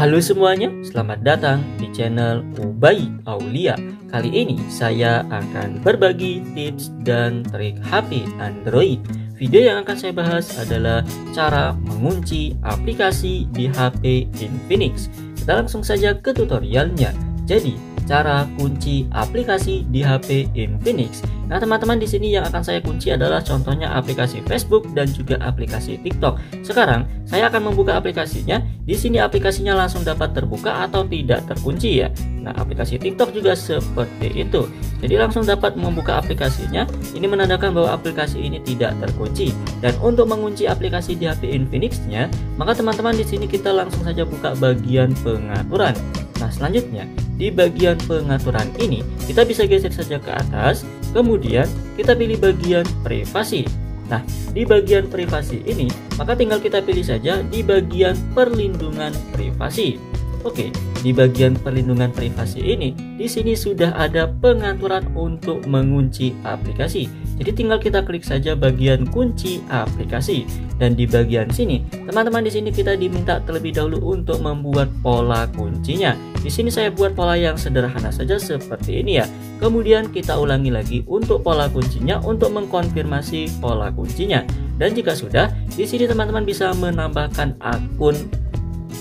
Halo semuanya, selamat datang di channel Ubay Aulia. Kali ini saya akan berbagi tips dan trik HP Android. Video yang akan saya bahas adalah cara mengunci aplikasi di HP Infinix. Kita langsung saja ke tutorialnya. Jadi, cara kunci aplikasi di HP Infinix Nah, teman-teman di sini yang akan saya kunci adalah contohnya aplikasi Facebook dan juga aplikasi TikTok. Sekarang saya akan membuka aplikasinya. Di sini aplikasinya langsung dapat terbuka atau tidak terkunci ya. Nah, aplikasi TikTok juga seperti itu. Jadi langsung dapat membuka aplikasinya. Ini menandakan bahwa aplikasi ini tidak terkunci. Dan untuk mengunci aplikasi di HP Infinix-nya, maka teman-teman di sini kita langsung saja buka bagian pengaturan. Nah, selanjutnya di bagian pengaturan ini kita bisa geser saja ke atas Kemudian kita pilih bagian privasi. Nah, di bagian privasi ini, maka tinggal kita pilih saja di bagian perlindungan privasi. Oke, di bagian perlindungan privasi ini, di sini sudah ada pengaturan untuk mengunci aplikasi. Jadi tinggal kita klik saja bagian kunci aplikasi dan di bagian sini, teman-teman di sini kita diminta terlebih dahulu untuk membuat pola kuncinya. Di sini saya buat pola yang sederhana saja seperti ini ya. Kemudian kita ulangi lagi untuk pola kuncinya untuk mengkonfirmasi pola kuncinya. Dan jika sudah, di sini teman-teman bisa menambahkan akun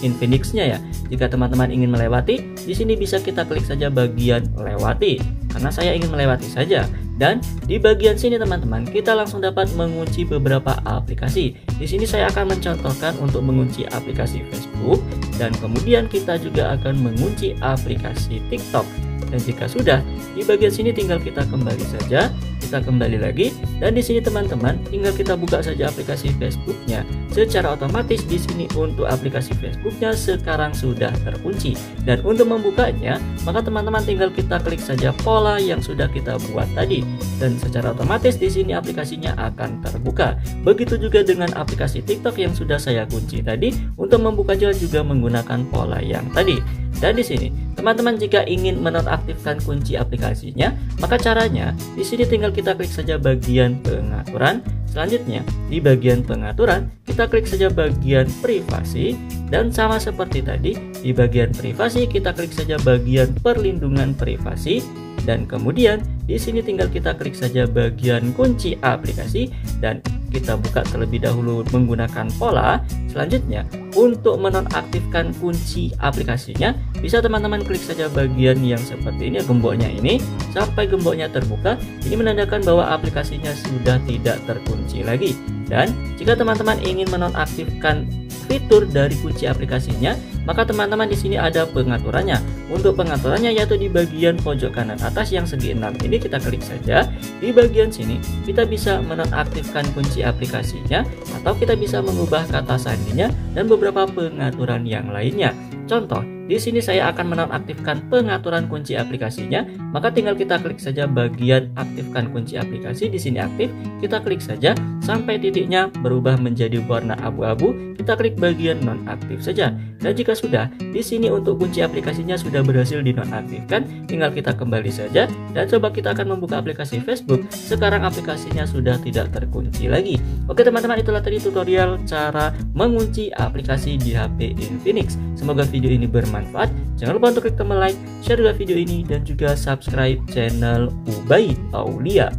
Infinix-nya ya. Jika teman-teman ingin melewati, di sini bisa kita klik saja bagian lewati karena saya ingin melewati saja. Dan di bagian sini teman-teman, kita langsung dapat mengunci beberapa aplikasi. Di sini saya akan mencontohkan untuk mengunci aplikasi Facebook dan kemudian kita juga akan mengunci aplikasi TikTok. Dan jika sudah, di bagian sini tinggal kita kembali saja kita kembali lagi dan di sini teman-teman tinggal kita buka saja aplikasi Facebooknya. Secara otomatis di sini untuk aplikasi Facebooknya sekarang sudah terkunci. Dan untuk membukanya maka teman-teman tinggal kita klik saja pola yang sudah kita buat tadi. Dan secara otomatis di sini aplikasinya akan terbuka. Begitu juga dengan aplikasi TikTok yang sudah saya kunci tadi untuk membukanya juga menggunakan pola yang tadi. Dan di sini, teman-teman jika ingin menonaktifkan kunci aplikasinya, maka caranya di sini tinggal kita klik saja bagian pengaturan. Selanjutnya, di bagian pengaturan, kita klik saja bagian privasi. Dan sama seperti tadi, di bagian privasi kita klik saja bagian perlindungan privasi. Dan kemudian di sini tinggal kita klik saja bagian kunci aplikasi. Dan kita buka terlebih dahulu menggunakan pola. Selanjutnya, untuk menonaktifkan kunci aplikasinya, bisa teman-teman klik saja bagian yang seperti ini, gemboknya ini, sampai gemboknya terbuka. Ini menandakan bahwa aplikasinya sudah tidak terkunci lagi. Dan jika teman-teman ingin menonaktifkan fitur dari kunci aplikasinya, maka teman-teman di sini ada pengaturannya. Untuk pengaturannya yaitu di bagian pojok kanan atas yang segi 6 ini kita klik saja. Di bagian sini kita bisa menonaktifkan kunci aplikasinya atau kita bisa mengubah kata sandinya dan beberapa pengaturan yang lainnya. Contoh, di sini saya akan menonaktifkan pengaturan kunci aplikasinya, maka tinggal kita klik saja bagian aktifkan kunci aplikasi di sini aktif, kita klik saja sampai titiknya berubah menjadi warna abu-abu, kita klik bagian nonaktif saja. Dan jika sudah, di sini untuk kunci aplikasinya sudah berhasil dinonaktifkan, tinggal kita kembali saja dan coba kita akan membuka aplikasi Facebook. Sekarang aplikasinya sudah tidak terkunci lagi. Oke teman-teman, itulah tadi tutorial cara mengunci aplikasi di HP Infinix. Semoga video ini bermanfaat jangan lupa untuk klik tombol like, share juga video ini, dan juga subscribe channel Ubay Aulia.